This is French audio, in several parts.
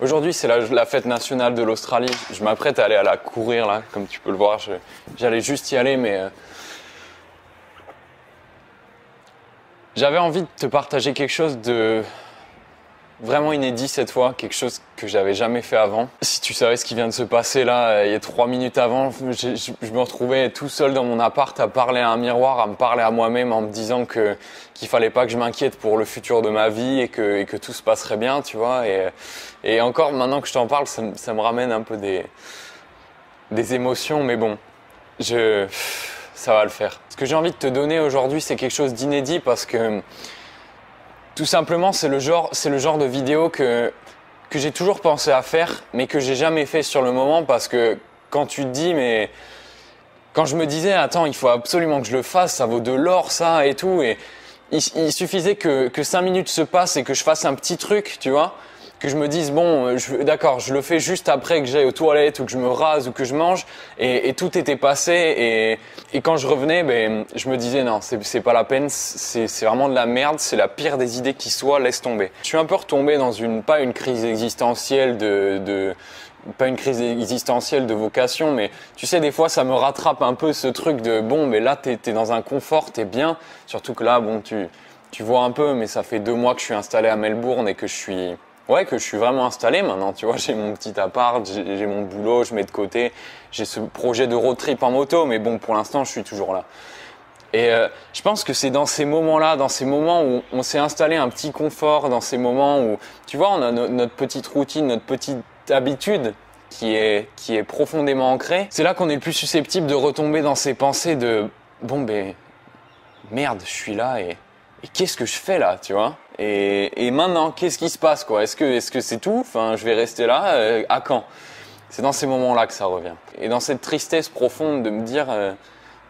Aujourd'hui, c'est la, fête nationale de l'Australie. Je m'apprête à aller à la courir, là, comme tu peux le voir. J'allais juste y aller, mais. euh, J'avais envie de te partager quelque chose de vraiment inédit cette fois, quelque chose que j'avais jamais fait avant. Si tu savais ce qui vient de se passer là, euh, il y a trois minutes avant, je, me retrouvais tout seul dans mon appart à parler à un miroir, à me parler à moi-même en me disant que qu'il fallait pas que je m'inquiète pour le futur de ma vie et que, que tout se passerait bien, tu vois. Et, encore maintenant que je t'en parle, ça, ça me ramène un peu des, des émotions, mais bon, je, ça va le faire. Ce que j'ai envie de te donner aujourd'hui, c'est quelque chose d'inédit parce que tout simplement, c'est le genre, de vidéo que j'ai toujours pensé à faire, mais que j'ai jamais fait sur le moment parce que quand tu te dis, mais quand je me disais, attends, il faut absolument que je le fasse, ça vaut de l'or, ça et tout, et il, il suffisait que que cinq minutes se passent et que je fasse un petit truc, tu vois, que je me dise bon, euh, d'accord, je le fais juste après que j'aille aux toilettes ou que je me rase ou que je mange, et, et tout était passé, et, et quand je revenais, ben, je me disais non, c'est pas la peine, c'est vraiment de la merde, c'est la pire des idées qui soit, laisse tomber. Je suis un peu retombé dans une pas une crise existentielle de, de pas une crise existentielle de vocation, mais tu sais, des fois, ça me rattrape un peu ce truc de bon, mais là, t'es es dans un confort, t'es bien. Surtout que là, bon, tu, tu vois un peu, mais ça fait deux mois que je suis installé à Melbourne et que je suis, ouais, que je suis vraiment installé maintenant. Tu vois, j'ai mon petit appart, j'ai mon boulot, je mets de côté, j'ai ce projet de road trip en moto, mais bon, pour l'instant, je suis toujours là. Et euh, je pense que c'est dans ces moments-là, dans ces moments où on s'est installé un petit confort, dans ces moments où, tu vois, on a no- notre petite routine, notre petite habitude qui est, qui est profondément ancrée. C'est là qu'on est le plus susceptible de retomber dans ces pensées de, bon ben, merde, je suis là et, et qu'est-ce que je fais là, tu vois? Et, et maintenant, qu'est-ce qui se passe, quoi? Est-ce que est-ce que c'est tout? Enfin, je vais rester là euh, À quand? C'est dans ces moments-là que ça revient. Et dans cette tristesse profonde de me dire, euh,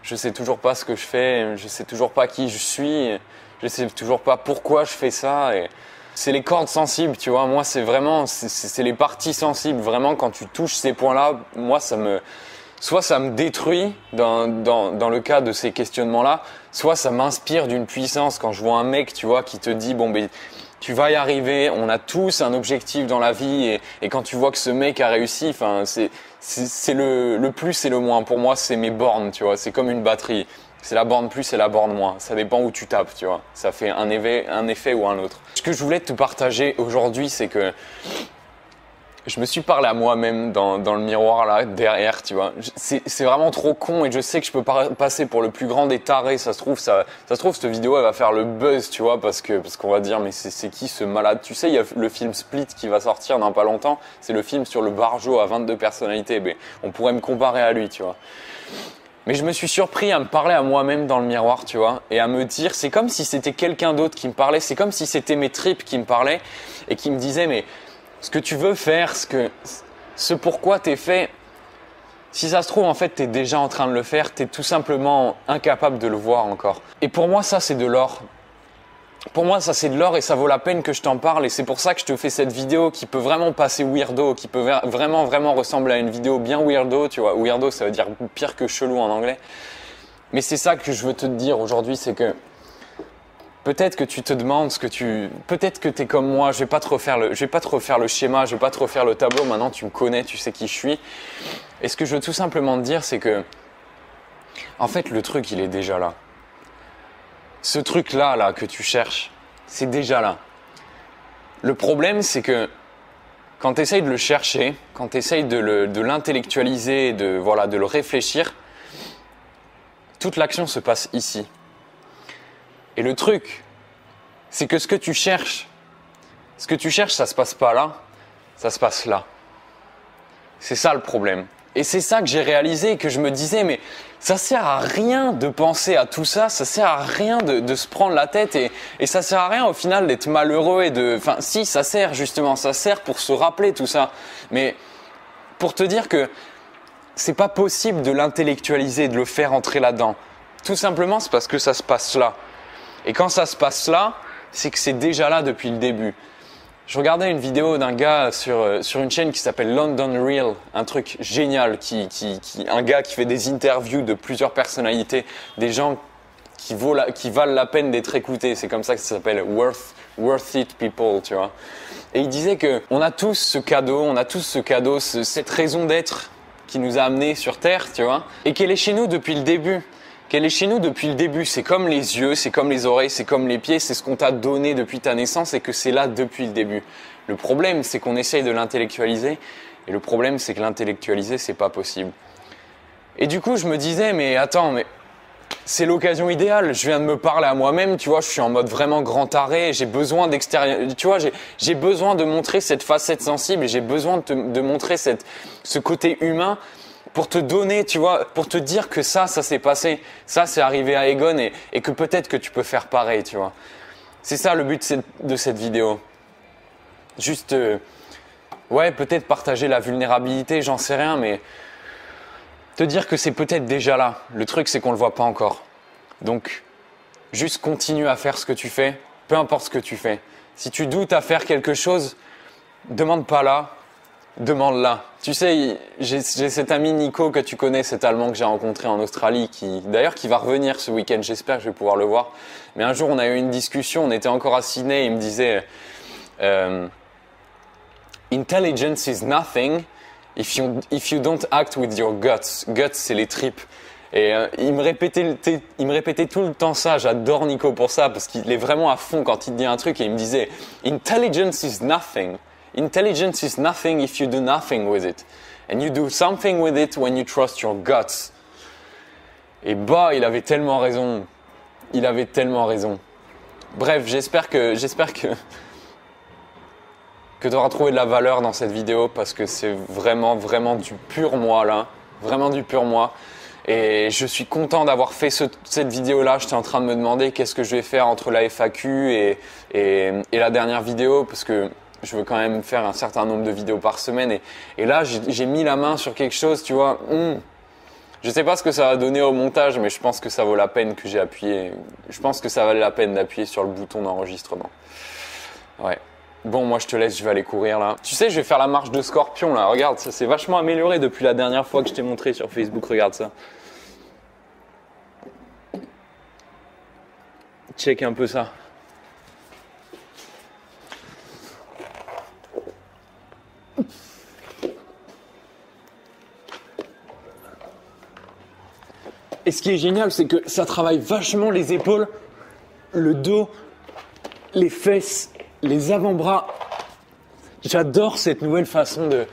je sais toujours pas ce que je fais, je sais toujours pas qui je suis, je sais toujours pas pourquoi je fais ça. Et c'est les cordes sensibles, tu vois. Moi, c'est vraiment, c'est- c'est c'est les parties sensibles. Vraiment, quand tu touches ces points-là, moi, ça me, soit ça me détruit dans, dans, le cas de ces questionnements-là, soit ça m'inspire d'une puissance quand je vois un mec, tu vois, qui te dit, bon, ben, tu vas y arriver, on a tous un objectif dans la vie, et, quand tu vois que ce mec a réussi, enfin, c'est, le, plus et le moins. Pour moi, c'est mes bornes, tu vois, c'est comme une batterie. C'est la borne plus et la borne moins. Ça dépend où tu tapes, tu vois. Ça fait un un effet ou un autre. Ce que je voulais te partager aujourd'hui, c'est que je me suis parlé à moi-même dans, dans le miroir là derrière, tu vois. C'est vraiment trop con et je sais que je peux pas passer pour le plus grand des tarés. Ça se trouve, ça, ça se trouve cette vidéo elle va faire le buzz, tu vois, parce que parce qu'on va dire mais c'est c'est qui ce malade? Tu sais, il y a le film Split qui va sortir dans pas longtemps. C'est le film sur le barjo à 22 personnalités. Mais on pourrait me comparer à lui, tu vois. Mais je me suis surpris à me parler à moi-même dans le miroir, tu vois, et à me dire, c'est comme si c'était quelqu'un d'autre qui me parlait, c'est comme si c'était mes tripes qui me parlaient et qui me disaient, mais ce que tu veux faire, ce que, ce pourquoi t'es fait, si ça se trouve, en fait, t'es déjà en train de le faire, t'es tout simplement incapable de le voir encore. Et pour moi, ça, c'est de l'or. Pour moi, ça c'est de l'or et ça vaut la peine que je t'en parle et c'est pour ça que je te fais cette vidéo qui peut vraiment passer weirdo, qui peut vraiment vraiment ressembler à une vidéo bien weirdo, tu vois. Weirdo, ça veut dire pire que chelou en anglais. Mais c'est ça que je veux te dire aujourd'hui, c'est que peut-être que tu te demandes ce que tu, peut-être que t'es comme moi. Je vais pas te refaire le, je vais pas te refaire le schéma, je vais pas te refaire le tableau. Maintenant, tu me connais, tu sais qui je suis. Et ce que je veux tout simplement te dire, c'est que, en fait, le truc, il est déjà là ce truc-là là, que tu cherches, c'est déjà là. Le problème, c'est que quand tu essayes de le chercher, quand tu essayes de l'intellectualiser, de, voilà, de le réfléchir, toute l'action se passe ici. Et le truc, c'est que ce que tu cherches, ce que tu cherches, ça se passe pas là, ça se passe là. C'est ça le problème. Et c'est ça que j'ai réalisé, que je me disais, mais ça sert à rien de penser à tout ça, ça sert à rien de, de se prendre la tête et, et ça sert à rien au final d'être malheureux et de... Enfin, si, ça sert justement, ça sert pour se rappeler tout ça. Mais pour te dire que c'est pas possible de l'intellectualiser, de le faire entrer là-dedans. Tout simplement, c'est parce que ça se passe là. Et quand ça se passe là, c'est que c'est déjà là depuis le début. Je regardais une vidéo d'un gars sur, euh, sur une chaîne qui s'appelle London Real, un truc génial, qui, qui, un gars qui fait des interviews de plusieurs personnalités, des gens qui, vaut qui valent la peine d'être écoutés. C'est comme ça que ça s'appelle worth, worth it people, tu vois. Et il disait que on a tous ce cadeau, on a tous ce cadeau, cette raison d'être qui nous a amenés sur Terre, tu vois, et qu'elle est chez nous depuis le début. Qu'elle est chez nous depuis le début. C'est comme les yeux, c'est comme les oreilles, c'est comme les pieds, c'est ce qu'on t'a donné depuis ta naissance et que c'est là depuis le début. Le problème, c'est qu'on essaye de l'intellectualiser et le problème, c'est que l'intellectualiser, c'est pas possible. Et du coup, je me disais, mais attends, mais c'est l'occasion idéale. Je viens de me parler à moi-même, tu vois, je suis en mode vraiment grand arrêt, j'ai besoin d'extérieur, tu vois, j'ai besoin de montrer cette facette sensible, j'ai besoin de, montrer ce côté humain pour te donner, tu vois, pour te dire que ça, ça s'est passé, ça c'est arrivé à Egon et, que peut-être que tu peux faire pareil, tu vois. C'est ça le but de cette vidéo. Juste, euh, ouais, peut-être partager la vulnérabilité, j'en sais rien, mais te dire que c'est peut-être déjà là. Le truc, c'est qu'on le voit pas encore. Donc, juste continue à faire ce que tu fais, peu importe ce que tu fais. Si tu doutes à faire quelque chose, demande pas là, demande là. Tu sais, j'ai cet ami Nico que tu connais, cet Allemand que j'ai rencontré en Australie, qui d'ailleurs qui va revenir ce week-end. J'espère que je vais pouvoir le voir. Mais un jour, on a eu une discussion. On était encore à Sydney. Il me disait, euh, "Intelligence is nothing." if you, if you don't act with your guts, guts c'est les tripes. Et euh, il, me répétait, il me répétait tout le temps ça, j'adore Nico pour ça, parce qu'il est vraiment à fond quand il dit un truc et il me disait Intelligence is nothing. Intelligence is nothing if you do nothing with it. And you do something with it when you trust your guts. Et bah, il avait tellement raison. Il avait tellement raison. Bref, j'espère que, j'espère que que tu auras trouvé de la valeur dans cette vidéo parce que c'est vraiment, vraiment du pur moi là. Vraiment du pur moi. Et je suis content d'avoir fait cette vidéo-là. J'étais en train de me demander qu'est-ce que je vais faire entre la FAQ et, et, la dernière vidéo parce que je veux quand même faire un certain nombre de vidéos par semaine. Et, là, j'ai mis la main sur quelque chose, tu vois. Hmm. Je sais pas ce que ça va donner au montage, mais je pense que ça vaut la peine que j'ai appuyé. Je pense que ça valait la peine d'appuyer sur le bouton d'enregistrement. Ouais. Bon, moi je te laisse, je vais aller courir là. Tu sais, je vais faire la marche de scorpion là. Regarde, ça s'est vachement amélioré depuis la dernière fois que je t'ai montré sur Facebook. Regarde ça. Check un peu ça. Et ce qui est génial, c'est que ça travaille vachement les épaules, le dos, les fesses les avant-bras. J'adore cette nouvelle façon de,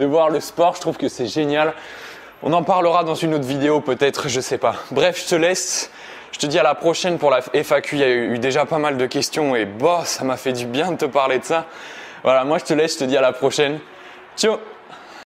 voir le sport. Je trouve que c'est génial. On en parlera dans une autre vidéo peut-être, je sais pas. Bref, je te laisse. Je te dis à la prochaine pour la FAQ. Il y a eu déjà pas mal de questions et bah, ça m'a fait du bien de te parler de ça. Voilà, moi je te laisse, je te dis à la prochaine. Ciao